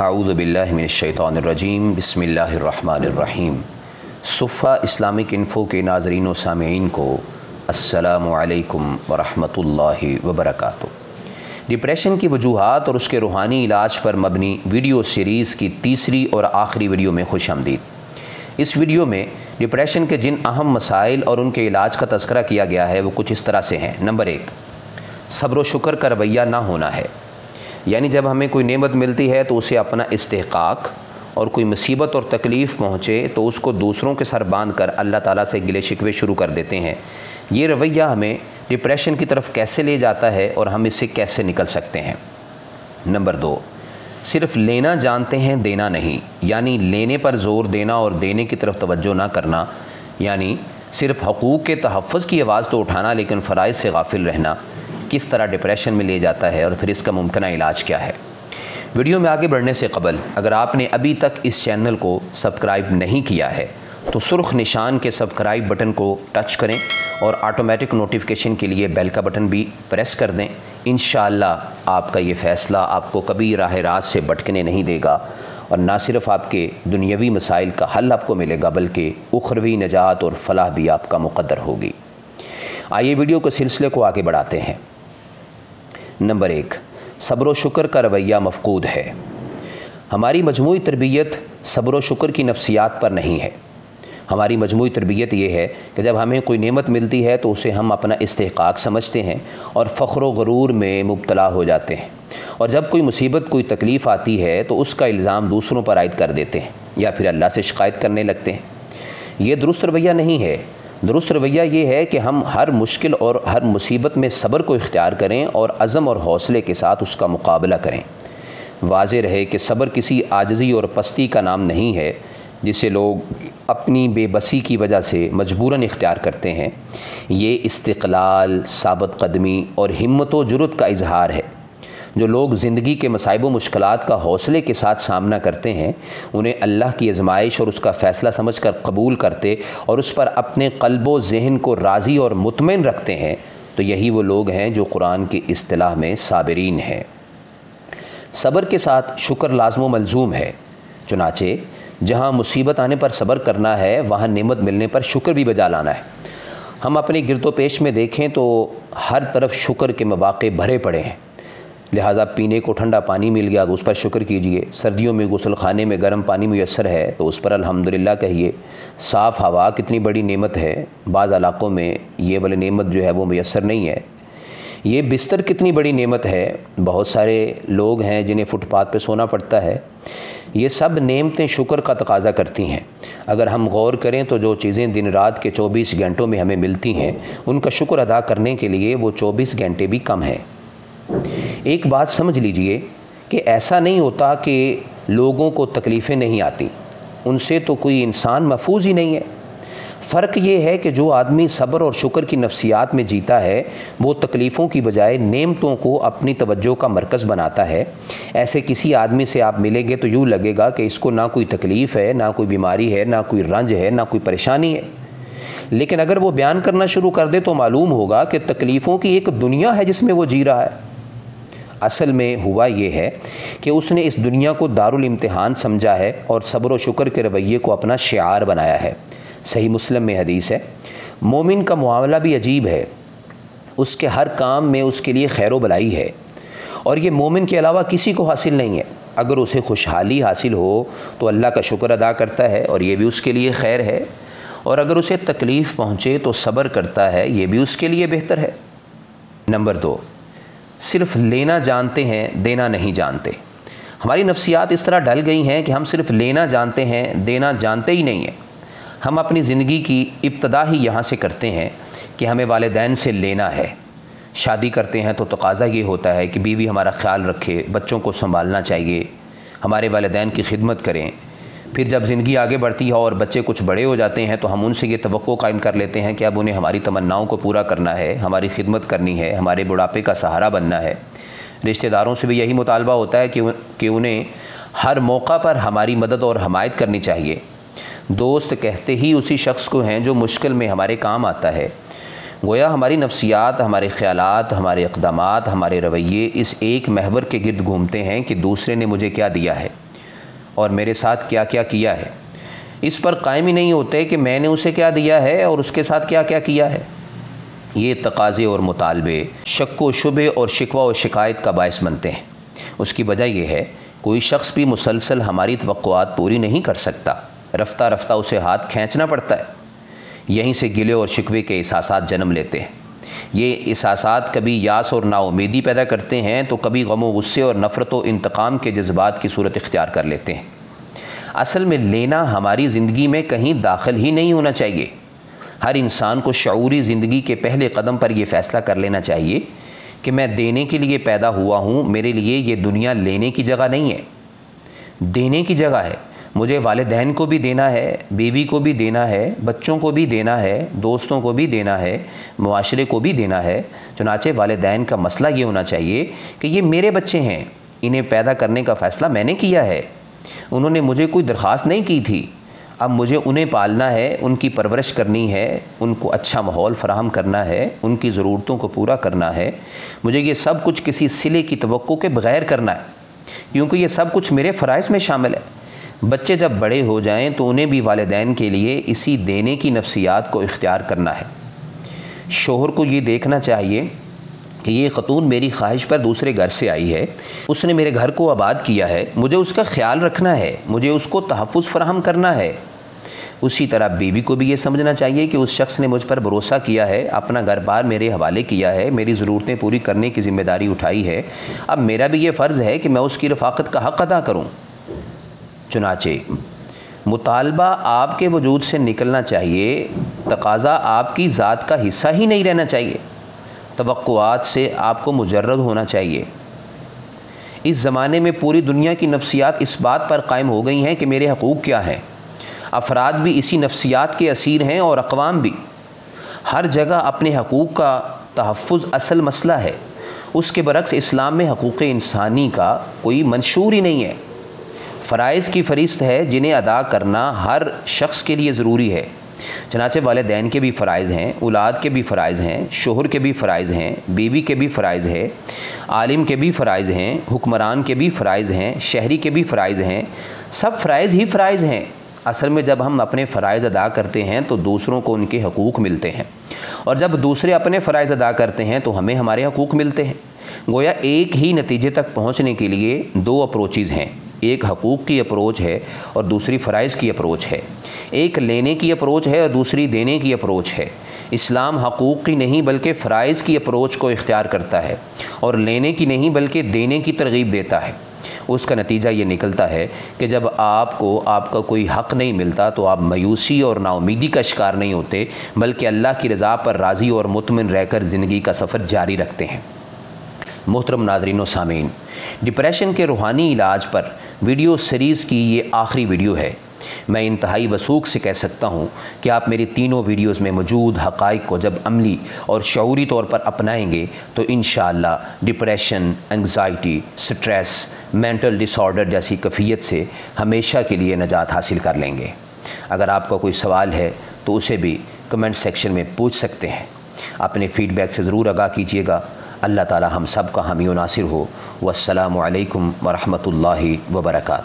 आऊज़बिल्लिमिनशैतानरजीम बसमीम सुफ़ा Islamic info के नाजरीन सामीन को असलकम वरहमतुल्लाहि वबरकातुहू। डिप्रेशन की वजूहत और उसके रूहानी इलाज पर मबनी वीडियो सीरीज़ की तीसरी और आखिरी वीडियो में खुश आमदीद इस वीडियो में डिप्रेशन के जिन अहम मसाइल और उनके इलाज का तस्करा किया गया है, वो कुछ इस तरह से हैं। नंबर एक, सब्र शुक्र का रवैया ना होना है। यानी जब हमें कोई नेमत मिलती है तो उसे अपना इस्तेकाक और कोई मुसीबत और तकलीफ़ पहुँचे तो उसको दूसरों के सर बाँध कर अल्लाह ताला से गिले शिकवे शुरू कर देते हैं। ये रवैया हमें डिप्रेशन की तरफ़ कैसे ले जाता है और हम इससे कैसे निकल सकते हैं? नंबर दो, सिर्फ़ लेना जानते हैं, देना नहीं। यानी लेने पर ज़ोर देना और देने की तरफ़ तवज्जो ना करना। यानी सिर्फ़ हकूक़ के तहफ़ की आवाज़ तो उठाना, लेकिन फ़राइज़ से गाफिल रहना। किस तरह डिप्रेशन में ले जाता है और फिर इसका मुमकिन इलाज क्या है? वीडियो में आगे बढ़ने से कबल, अगर आपने अभी तक इस चैनल को सब्सक्राइब नहीं किया है तो सुर्ख निशान के सब्सक्राइब बटन को टच करें और ऑटोमेटिक नोटिफिकेशन के लिए बेल का बटन भी प्रेस कर दें। इन आपका ये फ़ैसला आपको कभी राह रात से भटकने नहीं देगा और ना सिर्फ़ आपके दुनियावी मसाइल का हल आपको मिलेगा, बल्कि उखरवी नजात और फलाह भी आपका मुकदर होगी। आइए वीडियो के सिलसिले को आगे बढ़ाते हैं। नंबर एक, सब्र शुक्र का रवैया मफकूद है। हमारी मजमू तरबियत सब्र शुक्र की नफसियात पर नहीं है। हमारी मजमू तरबियत ये है कि जब हमें कोई नेमत मिलती है तो उसे हम अपना इस्तेकाक समझते हैं और फ़ख्र गरूर में मुबतला हो जाते हैं। और जब कोई मुसीबत, कोई तकलीफ़ आती है तो उसका इल्ज़ाम दूसरों पर आयद कर देते हैं या फिर अल्लाह से शिकायत करने लगते हैं। ये दुरुस्त रवैया नहीं है दुरुस्त रवैया ये है कि हम हर मुश्किल और हर मुसीबत में सब्र को इख्तियार करें और अज़म और हौसले के साथ उसका मुकाबला करें। वाज रहे कि सब्र किसी आजजी और पस्ती का नाम नहीं है, जिसे लोग अपनी बेबसी की वजह से मजबूरन इख्तियार करते हैं। ये इस्तलाल साबत कदमी और हिम्मत व ज़रूरत का इजहार है। जो लोग ज़िंदगी के मसाइब मुश्किल का हौसले के साथ सामना करते हैं, उन्हें अल्लाह की आजमाइश और उसका फ़ैसला समझ कर कबूल करते और उस पर अपने कल्बो जहन को राज़ी और मुतमिन रखते हैं तो यही वो लोग हैं जो कुरान की असलाह में साबरीन हैं। सब्र के साथ शुक्र लाजम मलजूम है, चुनाचे जहाँ मुसीबत आने पर सब्र करना है, वहाँ नेमत मिलने पर शुक्र भी बजा लाना है। हम अपने गिरदो पेश में देखें तो हर तरफ़ शुक्र के मौाक़े भरे पड़े हैं। लिहाजा पीने को ठंडा पानी मिल गया तो उस पर शुक्र कीजिए। सर्दियों में गसल खाने में गर्म पानी मैसर है तो उस पर अल्हम्दुलिल्लाह कहिए, साफ़ हवा कितनी बड़ी नेमत है। बाज़ इलाक़ों में ये वाली नेमत जो है, वो मैसर नहीं है। ये बिस्तर कितनी बड़ी नेमत है? बहुत सारे लोग हैं जिन्हें फुटपाथ पे सोना पड़ता है। ये सब नेमतें शुक्र का तकाजा करती हैं। अगर हम गौर करें तो जो चीज़ें दिन रात के 24 घंटों में हमें मिलती हैं, उनका शुक्र अदा करने के लिए वो 24 घंटे भी कम है। एक बात समझ लीजिए कि ऐसा नहीं होता कि लोगों को तकलीफ़ें नहीं आती। उनसे तो कोई इंसान महफूज ही नहीं है। फ़र्क ये है कि जो आदमी सब्र और शुक्र की नफ्सियात में जीता है, वो तकलीफ़ों की बजाय नेमतों को अपनी तवज्जो का मरकज़ बनाता है। ऐसे किसी आदमी से आप मिलेंगे तो यूँ लगेगा कि इसको ना कोई तकलीफ़ है, ना कोई बीमारी है, ना कोई रंज है, ना कोई परेशानी है। लेकिन अगर वो बयान करना शुरू कर दे तो मालूम होगा कि तकलीफ़ों की एक दुनिया है जिसमें वो जी रहा है। असल में हुआ ये है कि उसने इस दुनिया को दारुल इम्तिहान समझा है और सब्र शुक्र के रवैये को अपना शार बनाया है। सही मुस्लिम में हदीस है, मोमिन का मामला भी अजीब है। उसके हर काम में उसके लिए खैर भलाई है और ये मोमिन के अलावा किसी को हासिल नहीं है। अगर उसे खुशहाली हासिल हो तो अल्लाह का शुक्र अदा करता है और ये भी उसके लिए खैर है। और अगर उसे तकलीफ़ पहुँचे तो सब्र करता है, ये भी उसके लिए बेहतर है। नंबर दो सिर्फ़ लेना जानते हैं, देना नहीं जानते। हमारी नफ्सियात इस तरह ढल गई हैं कि हम सिर्फ़ लेना जानते हैं, देना जानते ही नहीं हैं। हम अपनी ज़िंदगी की इब्तदा ही यहाँ से करते हैं कि हमें वालदेन से लेना है। शादी करते हैं तो तकाजा ये होता है कि बीवी हमारा ख्याल रखे, बच्चों को संभालना चाहिए, हमारे वालदेन की खिदमत करें। फिर जब ज़िंदगी आगे बढ़ती है और बच्चे कुछ बड़े हो जाते हैं तो हम उनसे ये तो कायम कर लेते हैं कि अब उन्हें हमारी तमन्नाओं को पूरा करना है, हमारी खिदमत करनी है, हमारे बुढ़ापे का सहारा बनना है। रिश्तेदारों से भी यही मुतालबा होता है कि कि उन्हें हर मौका पर हमारी मदद और हमायत करनी चाहिए। दोस्त कहते ही उसी शख्स को हैं जो मुश्किल में हमारे काम आता है। गोया हमारी नफ्सियात, हमारे ख्याल हमारे इकदाम हमारे रवैये इस एक महवर के गिरद घूमते हैं कि दूसरे ने मुझे क्या दिया है। और मेरे साथ क्या क्या किया है। इस पर कायम ही नहीं होते कि मैंने उसे क्या दिया है और उसके साथ क्या क्या किया है। ये तकाज़े और मुतालबे, शक व शुबे और शिकवा और शिकायत का बायस बनते हैं। उसकी वजह यह है, कोई शख्स भी मुसलसल हमारी तो पूरी नहीं कर सकता। रफ्ता रफ्ता उसे हाथ खींचना पड़ता है। यहीं से गिले और शिकवे के एहसास जन्म लेते हैं। ये एहसास कभी यास और नाउमीदी पैदा करते हैं तो कभी गम गुस्से और नफ़रत व इंतकाम के जज्बात की सूरत इख्तियार कर लेते हैं। असल में लेना हमारी ज़िंदगी में कहीं दाखिल ही नहीं होना चाहिए। हर इंसान को शूरी ज़िंदगी के पहले कदम पर यह फ़ैसला कर लेना चाहिए कि मैं देने के लिए पैदा हुआ हूँ, मेरे लिए ये दुनिया लेने की जगह नहीं है। देने की जगह है। मुझे वालदेन को भी देना है, बीवी को भी देना है, बच्चों को भी देना है, दोस्तों को भी देना है माशरे को भी देना है। चुनाचे वालदेन का मसला ये होना चाहिए कि ये मेरे बच्चे हैं, इन्हें पैदा करने का फ़ैसला मैंने किया है। उन्होंने मुझे कोई दरख्वास्त नहीं की थी। अब मुझे उन्हें पालना है, उनकी परवरिश करनी है, उनको अच्छा माहौल फ़राहम करना है, उनकी ज़रूरतों को पूरा करना है। मुझे ये सब कुछ किसी सिले की तो के बग़ैर करना है, क्योंकि ये सब कुछ मेरे फ़रज़ में शामिल है। बच्चे जब बड़े हो जाएँ तो उन्हें भी वालदेन के लिए इसी देने की नफ्सियात को इख्तियार करना है। शोहर को ये देखना चाहिए कि ये ख़तून मेरी ख्वाहिश पर दूसरे घर से आई है। उसने मेरे घर को आबाद किया है। मुझे उसका ख्याल रखना है। मुझे उसको तहफ़ फ़राहम करना है। उसी तरह बीवी को भी ये समझना चाहिए कि उस शख्स ने मुझ पर भरोसा किया है, अपना घर बार मेरे हवाले किया है, मेरी ज़रूरतें पूरी करने की ज़िम्मेदारी उठाई है। अब मेरा भी ये फ़र्ज़ है कि मैं उसकी रफ़ाकत का हक़ अदा करूँ। चुनाचे मुतालबा आपके वजूद से निकलना चाहिए, तकाज़ा आपकी ज़ात का हिस्सा ही नहीं रहना चाहिए। तवक़ात से आपको मुजरद होना चाहिए। इस ज़माने में पूरी दुनिया की नफ्सियात इस बात पर कायम हो गई हैं कि मेरे हकूक़ क्या हैं। अफराद भी इसी नफ्सियात के असीर हैं और अकवाम भी। हर जगह अपने हकूक़ का तहफ़ असल मसला है। उसके बरक्स इस्लाम में हकूक़ इंसानी का कोई मंशूर ही नहीं है। फ़रज़ की फ़रिस्त है जिन्हें अदा करना हर शख्स के लिए ज़रूरी है। चनाचे वालदेन के भी फ़रज़ हैं, औलाद के भी फ़रज़ हैं, शोहर के भी फ़रज़ हैं, बीवी के भी फ़रज़ है, आलिम के भी फ़रज़ हैं, हुक्मरान के भी फ़रज़ हैं, शहरी के भी फ़रज़ हैं, सब फ़रज़ ही फ़रज़ हैं। असल में जब हम अपने फ़रज़ अदा करते हैं तो दूसरों को उनके हकूक़ मिलते हैं। और जब दूसरे अपने फ़रज़ अदा करते हैं तो हमें हमारे हकूक़ मिलते हैं। गोया एक ही नतीजे तक पहुँचने के लिए दो अप्रोचेज़ हैं। एक हकूक़ की अप्रोच है और दूसरी फ़रज़ की अप्रोच है। एक लेने की अप्रोच है और दूसरी देने की अप्रोच है। इस्लाम हकूक़ की नहीं, बल्कि फ़रज़ की अप्रोच को इख्तियार करता है और लेने की नहीं, बल्कि देने की तरगीब देता है। उसका नतीजा ये निकलता है कि जब आपको आपका कोई हक़ नहीं मिलता तो आप मायूसी और नाउमीदी का शिकार नहीं होते, बल्कि अल्लाह की रज़ा पर राज़ी और मुतमिन रहकर ज़िंदगी का सफ़र जारी रखते हैं। मोहतरम नाजरीन सामीन, डिप्रेशन के रूहानी इलाज पर वीडियो सीरीज़ की ये आखिरी वीडियो है। मैं इंतहाई वसूख से कह सकता हूँ कि आप मेरी तीनों वीडियोज़ में मौजूद हक़ को जब अमली और शौरी तौर पर अपनाएँगे तो इन depression, anxiety, stress, mental disorder जैसी कफ़ियत से हमेशा के लिए नजात हासिल कर लेंगे। अगर आपका कोई सवाल है तो उसे भी कमेंट सेक्शन में पूछ सकते हैं। अपने फ़ीडबैक से ज़रूर आगाह कीजिएगा। अल्लाह ताला हम सब का हामी नासिर हो। वसलम वरहमल वर्का